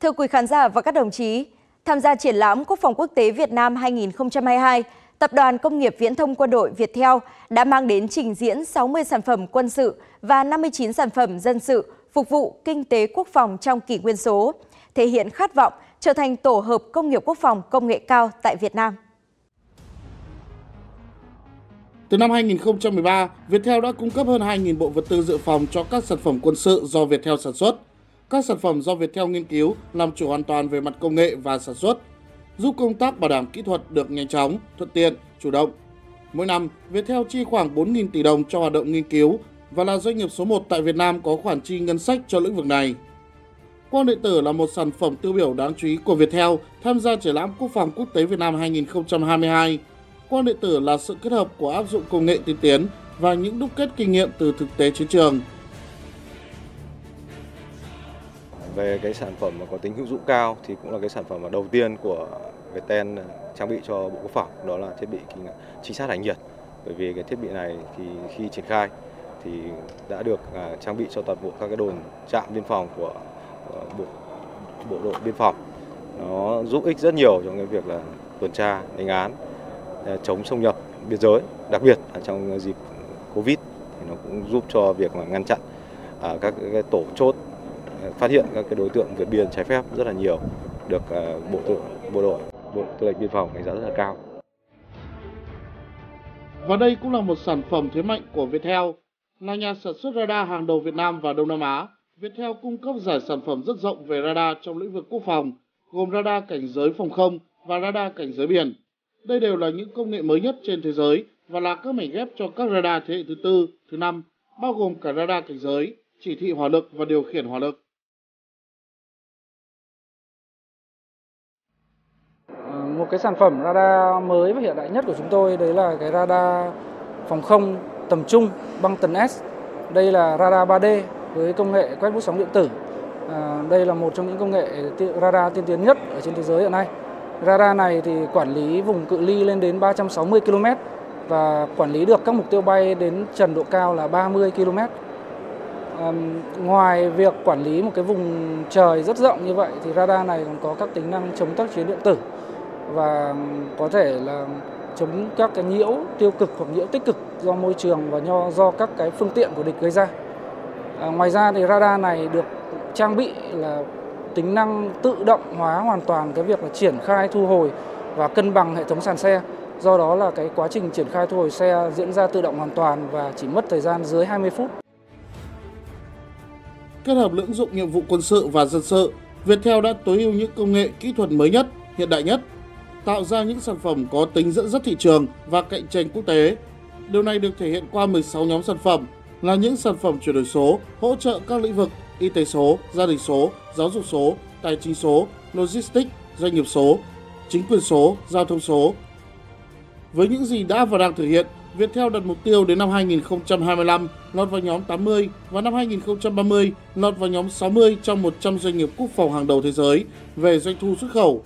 Thưa quý khán giả và các đồng chí, tham gia triển lãm Quốc phòng quốc tế Việt Nam 2022, Tập đoàn Công nghiệp Viễn thông Quân đội Viettel đã mang đến trình diễn 60 sản phẩm quân sự và 59 sản phẩm dân sự phục vụ kinh tế quốc phòng trong kỷ nguyên số, thể hiện khát vọng trở thành tổ hợp công nghiệp quốc phòng công nghệ cao tại Việt Nam. Từ năm 2013, Viettel đã cung cấp hơn 2.000 bộ vật tư dự phòng cho các sản phẩm quân sự do Viettel sản xuất. Các sản phẩm do Viettel nghiên cứu làm chủ hoàn toàn về mặt công nghệ và sản xuất, giúp công tác bảo đảm kỹ thuật được nhanh chóng, thuận tiện, chủ động. Mỗi năm, Viettel chi khoảng 4.000 tỷ đồng cho hoạt động nghiên cứu và là doanh nghiệp số 1 tại Việt Nam có khoản chi ngân sách cho lĩnh vực này. Quang điện tử là một sản phẩm tiêu biểu đáng chú ý của Viettel tham gia triển lãm Quốc phòng quốc tế Việt Nam 2022. Quang điện tử là sự kết hợp của áp dụng công nghệ tiên tiến và những đúc kết kinh nghiệm từ thực tế chiến trường. Về cái sản phẩm mà có tính hữu dụng cao thì cũng là cái sản phẩm mà đầu tiên của Viettel à, trang bị cho Bộ Quốc phòng, đó là thiết bị trinh sát hành nhiệt. Bởi vì cái thiết bị này thì khi triển khai thì đã được à, trang bị cho toàn bộ các cái đồn trạm biên phòng của ờ, bộ bộ đội biên phòng nó giúp ích rất nhiều trong cái việc là tuần tra đánh án à, chống xâm nhập biên giới đặc biệt là trong dịp covid thì nó cũng giúp cho việc mà ngăn chặn à, các cái tổ chốt phát hiện các cái đối tượng vượt biên trái phép rất là nhiều được ờ, bộ tư bộ đội bộ tư lệnh biên phòng đánh giá rất là cao và đây cũng là một sản phẩm thế mạnh của Viettel là nhà sản xuất radar hàng đầu Việt Nam và Đông Nam Á. Viettel cung cấp giải sản phẩm rất rộng về radar trong lĩnh vực quốc phòng, gồm radar cảnh giới phòng không và radar cảnh giới biển. Đây đều là những công nghệ mới nhất trên thế giới và là các mảnh ghép cho các radar thế hệ thứ tư, thứ năm, bao gồm cả radar cảnh giới, chỉ thị hỏa lực và điều khiển hỏa lực. Một cái sản phẩm radar mới và hiện đại nhất của chúng tôi đấy là cái radar phòng không tầm trung băng tần S. Đây là radar 3D với công nghệ quét bút sóng điện tử. À, đây là một trong những công nghệ radar tiên tiến nhất ở trên thế giới hiện nay. Radar này thì quản lý vùng cự ly lên đến 360 km và quản lý được các mục tiêu bay đến trần độ cao là 30 km. À, ngoài việc quản lý một cái vùng trời rất rộng như vậy thì radar này còn có các tính năng chống tác chiến điện tử và có thể là chống các cái nhiễu tiêu cực hoặc nhiễu tích cực do môi trường và do, do các cái phương tiện của địch gây ra. À, ngoài ra thì radar này được trang bị là tính năng tự động hóa hoàn toàn cái việc là triển khai thu hồi và cân bằng hệ thống sàn xe. Do đó là cái quá trình triển khai thu hồi xe diễn ra tự động hoàn toàn và chỉ mất thời gian dưới 20 phút. Kết hợp lưỡng dụng nhiệm vụ quân sự và dân sự, Viettel đã tối ưu những công nghệ kỹ thuật mới nhất, hiện đại nhất tạo ra những sản phẩm có tính dẫn dắt thị trường và cạnh tranh quốc tế. Điều này được thể hiện qua 16 nhóm sản phẩm là những sản phẩm chuyển đổi số, hỗ trợ các lĩnh vực y tế số, gia đình số, giáo dục số, tài chính số, logistics, doanh nghiệp số, chính quyền số, giao thông số. Với những gì đã và đang thực hiện, Viettel đặt mục tiêu đến năm 2025 lọt vào nhóm 80 và năm 2030 lọt vào nhóm 60 trong 100 doanh nghiệp quốc phòng hàng đầu thế giới về doanh thu xuất khẩu